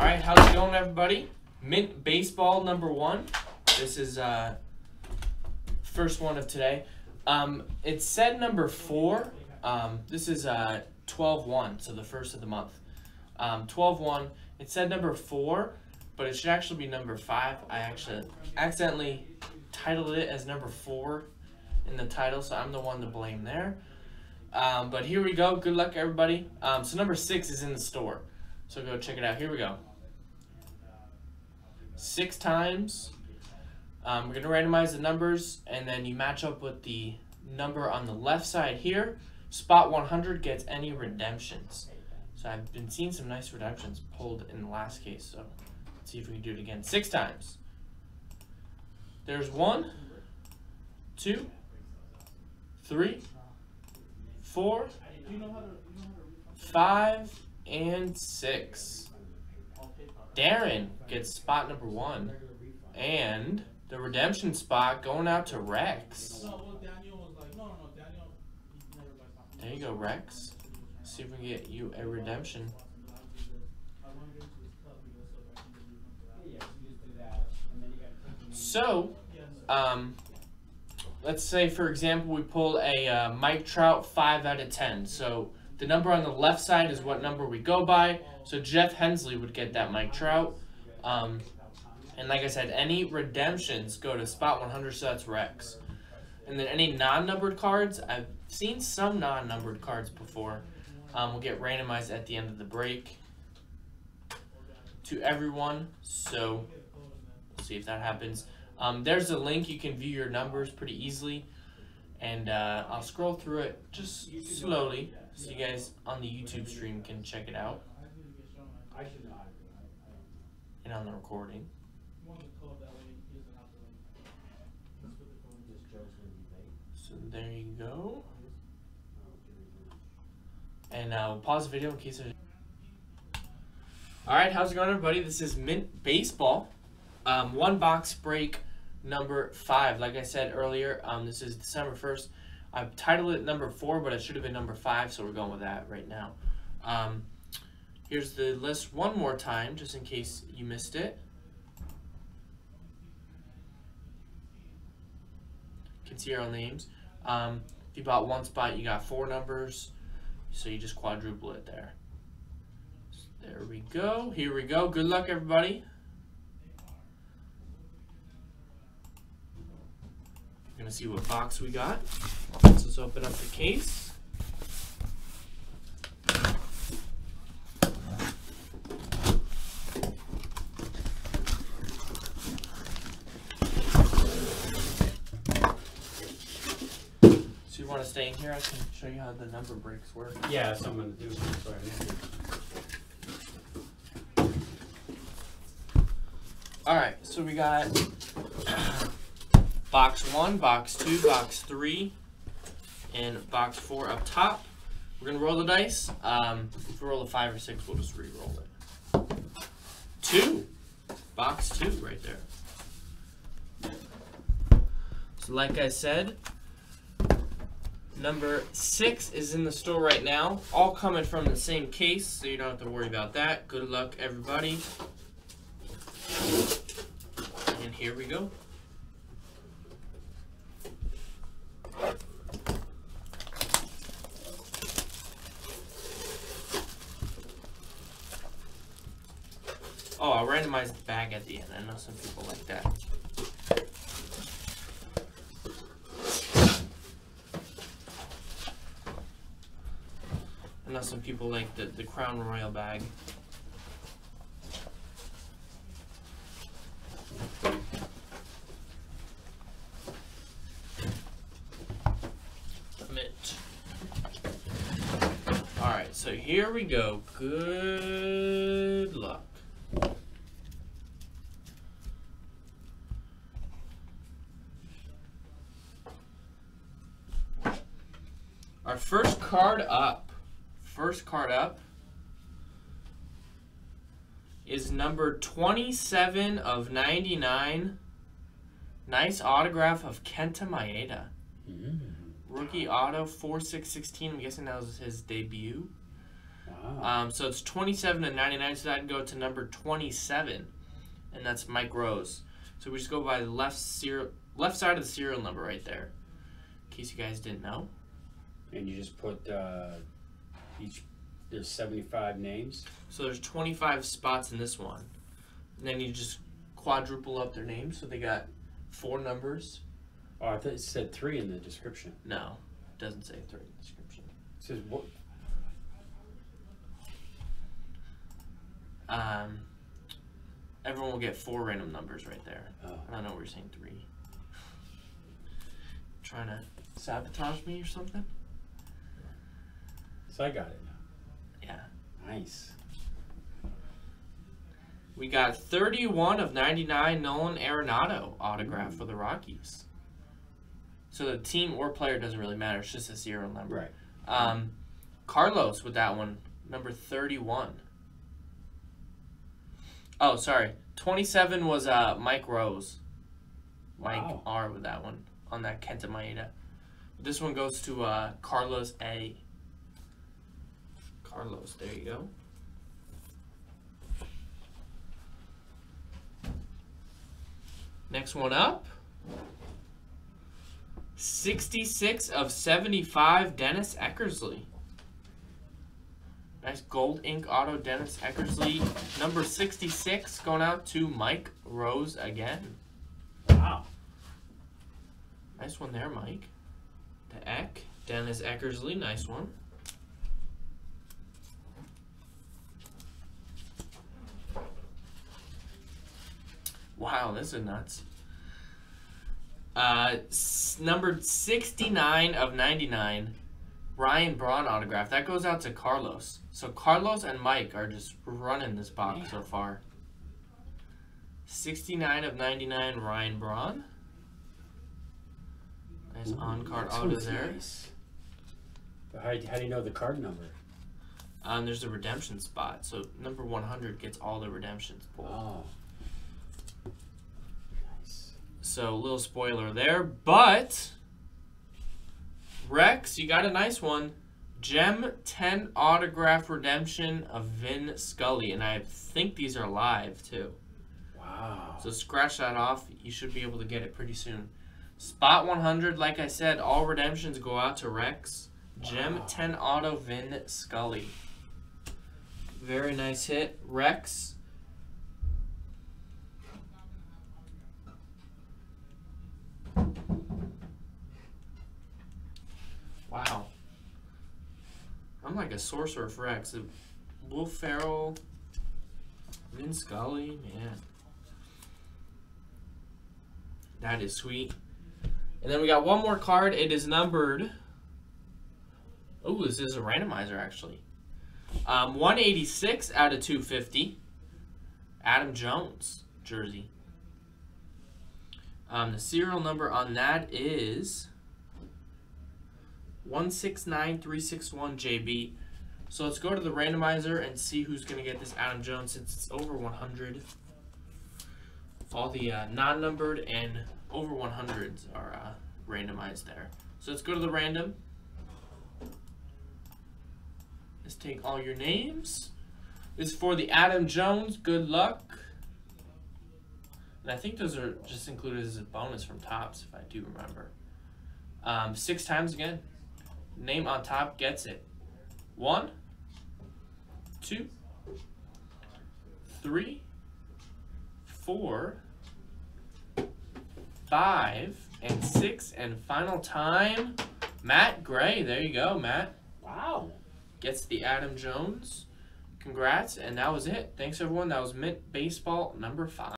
All right, how's it going, everybody? Mint baseball number one. This is uh first one of today. Um, it said number four. Um, this is uh 12-1, so the first of the month. Um, 12-1. It said number four, but it should actually be number five. I actually accidentally titled it as number four in the title, so I'm the one to blame there. Um, but here we go. Good luck, everybody. Um, so number six is in the store. So go check it out. Here we go. Six times. Um, we're going to randomize the numbers, and then you match up with the number on the left side here. Spot 100 gets any redemptions. So I've been seeing some nice redemptions pulled in the last case. So let's see if we can do it again. Six times. There's one, two, three, four, five, and six. Darren gets spot number one. And the redemption spot going out to Rex. There you go, Rex. See if we can get you a redemption. So, um, let's say, for example, we pull a uh, Mike Trout 5 out of 10. So, the number on the left side is what number we go by. So, Jeff Hensley would get that Mike Trout. Um, and like I said, any redemptions go to spot 100, so that's Rex. And then any non-numbered cards, I've seen some non-numbered cards before, um, will get randomized at the end of the break to everyone. So we'll see if that happens. Um, there's a link you can view your numbers pretty easily. And uh, I'll scroll through it just slowly so you guys on the YouTube stream can check it out. And on the recording. So there you go. And we'll pause the video in case there's... Alright, how's it going everybody? This is Mint Baseball. Um, one box break number five. Like I said earlier, um, this is December 1st. I've titled it number four, but it should have been number five, so we're going with that right now. Um, here's the list one more time, just in case you missed it. You can see our names. Um, if you bought one spot, you got four numbers, so you just quadruple it there. There we go. Here we go. Good luck, everybody. Gonna see what box we got. Let's just open up the case. So you want to stay in here? I can show you how the number breaks work. Yeah, someone to do sorry. All right, so we got box one, box two, box three, and box four up top. We're gonna roll the dice. Um, if we roll a five or six, we'll just re-roll it. Two, box two, right there. So, like I said, number six is in the store right now. All coming from the same case, so you don't have to worry about that. Good luck, everybody. And here we go. Oh, I'll randomize the bag at the end. I know some people like that. I know some people like the, the Crown Royal bag. Alright, so here we go. Good luck. Our first card up, first card up is number 27 of 99. Nice autograph of Kenta Maeda. Mm. Rookie auto 4616. I'm guessing that was his debut. Wow. Um, so it's 27 and 99, so that'd go to number 27, and that's Mike Rose. So we just go by the left serial, left side of the serial number right there, in case you guys didn't know. And you just put uh, each. There's 75 names. So there's 25 spots in this one, and then you just quadruple up their names, so they got four numbers. Oh, I thought it said three in the description. No, it doesn't say three in the description. It says what? Um, everyone will get four random numbers right there. Oh. I don't know we're saying three. Trying to sabotage me or something? So I got it now. Yeah. Nice. We got 31 of 99 Nolan Arenado autograph for the Rockies. So the team or player doesn't really matter. It's just a serial number. Right. Um, Carlos with that one, number 31. Oh, sorry. 27 was uh, Mike Rose. Mike Wow. R with that one on that Kenta Maeda. This one goes to uh, Carlos A. Carlos, there you go. Next one up. 66 of 75 Dennis Eckersley. Nice gold ink auto Dennis Eckersley. Number 66 going out to Mike Rose again. Wow. Nice one there, Mike. To Eck. Dennis Eckersley, nice one. Wow, this is nuts. Uh, s- numbered 69 of 99, Ryan Braun autograph. That goes out to Carlos. So Carlos and Mike are just running this box so far. 69 of 99, Ryan Braun. Nice on card That auto there. Nice. But how, how do you know the card number? Um, there's a redemption spot, so number 100 gets all the redemptions pulled. Oh. So, little spoiler there, but Rex, you got a nice one. Gem 10 autograph redemption of Vin Scully, and I think these are live too. Wow. So scratch that off. You should be able to get it pretty soon. Spot 100, like I said, all redemptions go out to Rex. Gem 10 auto Vin Scully. Very nice hit. Rex. Wow. I'm like a sorcerer for Rex. Will Ferrell, Vin Scully, man. That is sweet. And then we got one more card. It is numbered. Oh, this is a randomizer actually. Um, 186 out of 250. Adam Jones jersey. Um, the serial number on that is 169361JB. So let's go to the randomizer and see who's going to get this Adam Jones since it's over 100 all the uh, non-numbered and over 100s are uh, randomized there. So let's go to the random. Let's take all your names. This is for the Adam Jones. Good luck. And I think those are just included as a bonus from Topps, if I do remember. Um, six times again. Name on top gets it. One, two, three, four, five, and six, and final time, Matt Gray. There you go, Matt. Wow. Gets the Adam Jones. Congrats, and that was it. Thanks, everyone. That was Mint Baseball number five.